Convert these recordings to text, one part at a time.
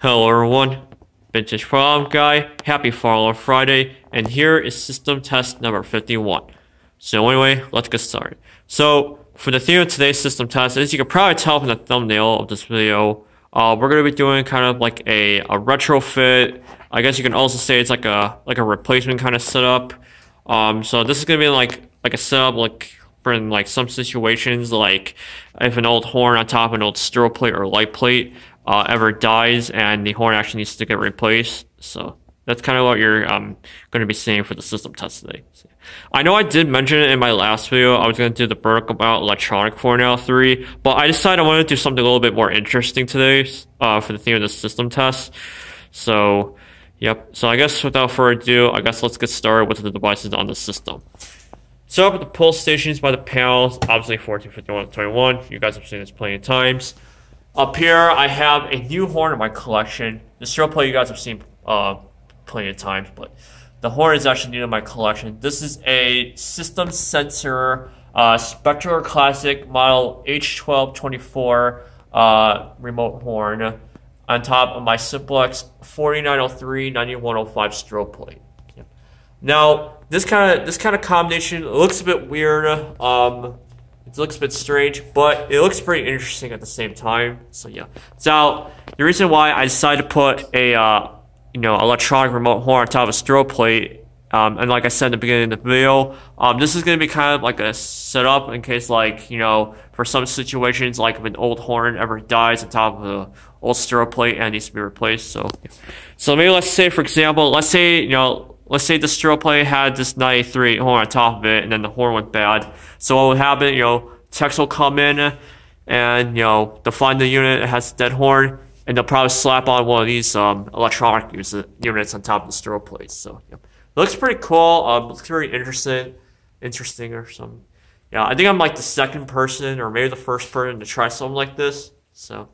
Hello everyone, Vintage Fire Alarm Guy, happy Fire Alarm Friday, and here is system test number 51. So anyway, let's get started. So, for the theme of today's system test, as you can probably tell from the thumbnail of this video, uh, we're going to be doing kind of like a, a retrofit, I guess you can also say it's like a like a replacement kind of setup. Um, so this is going to be like like a setup like for in like some situations, like if an old horn on top of an old strobe plate or light plate uh, ever dies and the horn actually needs to get replaced. So that's kind of what you're um, going to be seeing for the system test today. So, I know I did mention it in my last video. I was going to do the Burke about electronic 4 3, but I decided I wanted to do something a little bit more interesting today uh, for the theme of the system test. So, yep. So I guess without further ado, I guess let's get started with the devices on the system. So up at the pull stations by the panels, obviously 14, 51, 21. You guys have seen this plenty of times. Up here, I have a new horn in my collection. The strobe plate you guys have seen uh, plenty of times, but the horn is actually new to my collection. This is a System Sensor uh, SpectrAlert Classic Model H1224 uh, remote horn on top of my Simplex 4903 9105 strobe plate. Now, this kind of this kind of combination looks a bit weird. Um, it looks a bit strange, but it looks pretty interesting at the same time. So yeah. So the reason why I decided to put a uh, you know electronic remote horn on top of a strobe plate, um, and like I said in the beginning of the video, um, this is going to be kind of like a setup in case like you know for some situations like if an old horn ever dies on top of an old strobe plate and needs to be replaced. So so maybe let's say for example, let's say you know let's say the strobe plate had this 93 horn on top of it, and then the horn went bad. So what would happen, you know, techs will come in and, you know, they'll find the unit that has dead horn, and they'll probably slap on one of these um, electronic units on top of the strobe plate. So, yeah. Looks pretty cool. Um, looks very interesting, interesting or something. Yeah, I think I'm like the second person or maybe the first person to try something like this. So,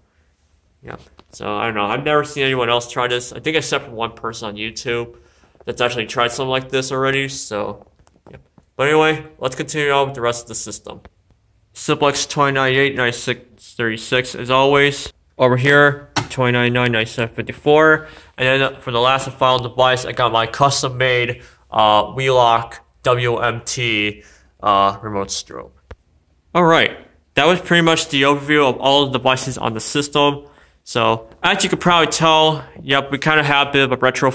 yeah. So I don't know. I've never seen anyone else try this. I think except for one person on YouTube that's actually tried something like this already, so yeah. But anyway, let's continue on with the rest of the system. Simplex 2098 9636 as always. Over here, 2099 9754. And then for the last and final device, I got my custom made uh, Wheelock WMT uh, remote strobe. Alright, that was pretty much the overview of all the devices on the system. So, as you can probably tell, yep, we kind of have a bit of a retro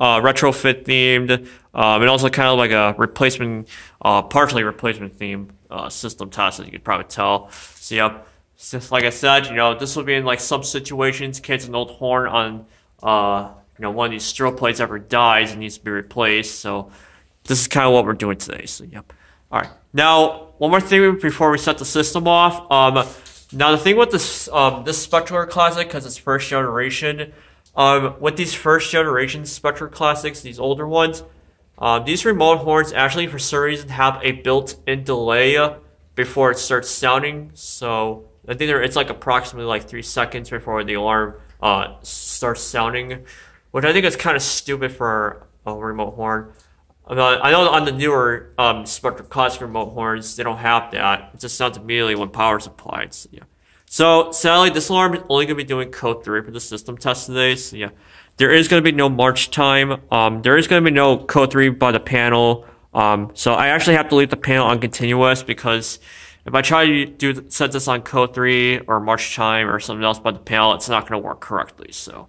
uh, retrofit themed, um, and also kind of like a replacement, uh, partially replacement theme uh, system test, as you could probably tell. So, yep, just like I said, you know, this will be in like some situations, kids an old horn on, uh, you know, one of these strobe plates ever dies and needs to be replaced. So, this is kind of what we're doing today. So, yep. All right. Now, one more thing before we set the system off. Um, now the thing with this um, this SpectrAlert Classic, because it's first generation, um, with these first generation SpectrAlert Classics, these older ones, um, these remote horns actually for some reason have a built-in delay before it starts sounding. So I think it's like approximately like three seconds before the alarm uh, starts sounding, which I think is kind of stupid for a remote horn. I know on the newer um, SpectrAlert Classic remote horns, they don't have that. It just sounds immediately when power is applied. So, yeah. So sadly, this alarm is only going to be doing code 3 for the system test today. So yeah, there is going to be no March time. Um, there is going to be no code 3 by the panel. Um, so I actually have to leave the panel on continuous because if I try to do set this on code 3 or March time or something else by the panel, it's not going to work correctly. So.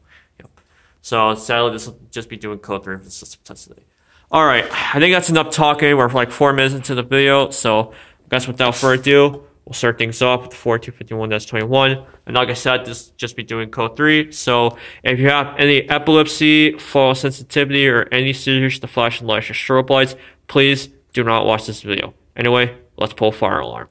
So sadly, this will just be doing code 3 for the system test today. All right, I think that's enough talking. We're like four minutes into the video. So I guess without further ado, We'll start things off with 4251-21. And like I said, this just be doing code 3. So if you have any epilepsy, photosensitivity, or any seizures to flash and light your strobe lights, please do not watch this video. Anyway, let's pull fire alarm.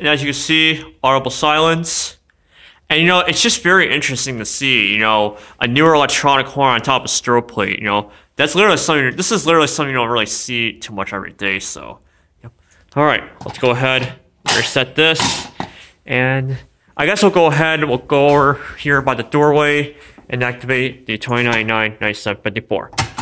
And as you can see, audible silence. And you know, it's just very interesting to see, you know, a newer electronic horn on top of strobe plate, you know. That's literally something, this is literally something you don't really see too much every day, so. Yep. Alright, let's go ahead, reset this, and I guess we'll go ahead, we'll go over here by the doorway and activate the 2099 9754.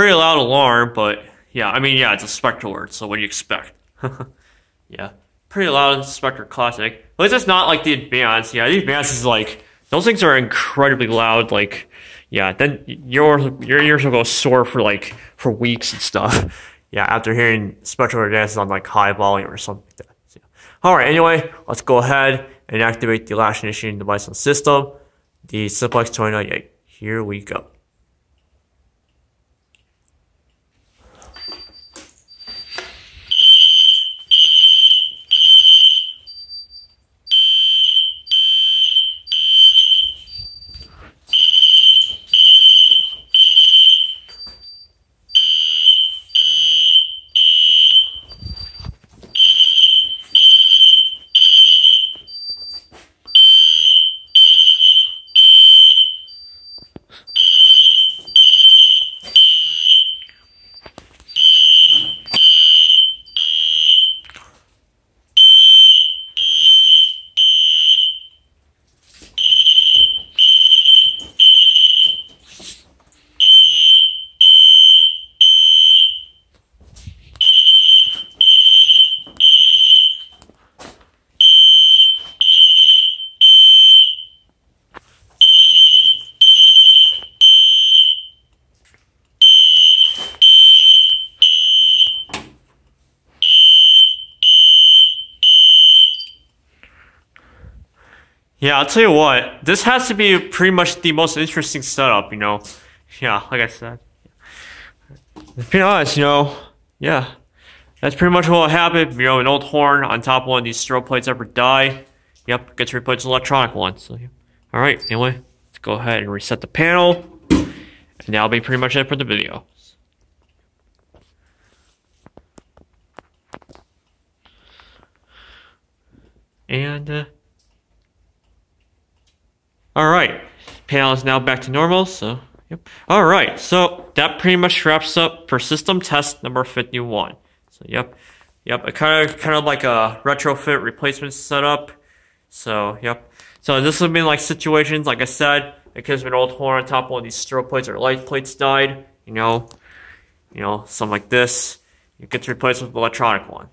Pretty loud alarm, but yeah, I mean, yeah, it's a Spectre word, so what do you expect? yeah, pretty loud SpectrAlert Classic. At least it's not like the Advanced. Yeah, the Advanced is like, those things are incredibly loud, like, yeah, then your, your ears will go sore for like, for weeks and stuff. yeah, after hearing SpectrAlert Advanced on like high volume or something like that. So, yeah. Alright, anyway, let's go ahead and activate the last initiating device on system, the Simplex 2098. Here we go. Yeah, I'll tell you what, this has to be pretty much the most interesting setup, you know. Yeah, like I said. To be honest, you know, yeah. That's pretty much what happened. happen. You know, an old horn on top of one of these strobe plates ever die. Yep, gets replaced with an electronic one. So, yeah. Alright, anyway, let's go ahead and reset the panel. And that'll be pretty much it for the video. And, uh, all right, panel is now back to normal, so yep. All right, so that pretty much wraps up for system test number 51. So yep, yep, a kind of kind of like a retrofit replacement setup. So yep, so this would be like situations like I said, because of an old horn on top of one of these strobe plates or light plates died, you know, you know, something like this. It gets replaced with an electronic ones.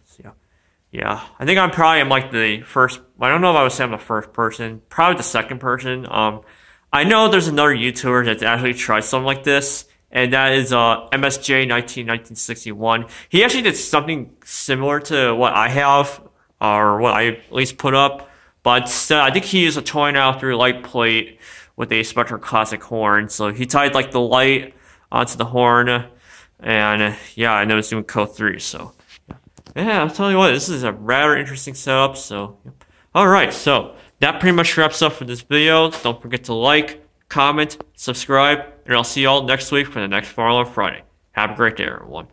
Yeah. I think I'm probably am like the first. I don't know if I would say I'm the first person. Probably the second person. Um, I know there's another YouTuber that's actually tried something like this, and that is uh MSJ 19 1961. He actually did something similar to what I have, or what I at least put up, but uh, I think he used a 20 light plate with a SpectrAlert Classic horn. So he tied like the light onto the horn, and yeah, and it was doing code three. So yeah, I'll tell you what, this is a rather interesting setup, so, yep. Alright, so, that pretty much wraps up for this video. Don't forget to like, comment, subscribe, and I'll see you all next week for the next Far Friday. Have a great day, everyone.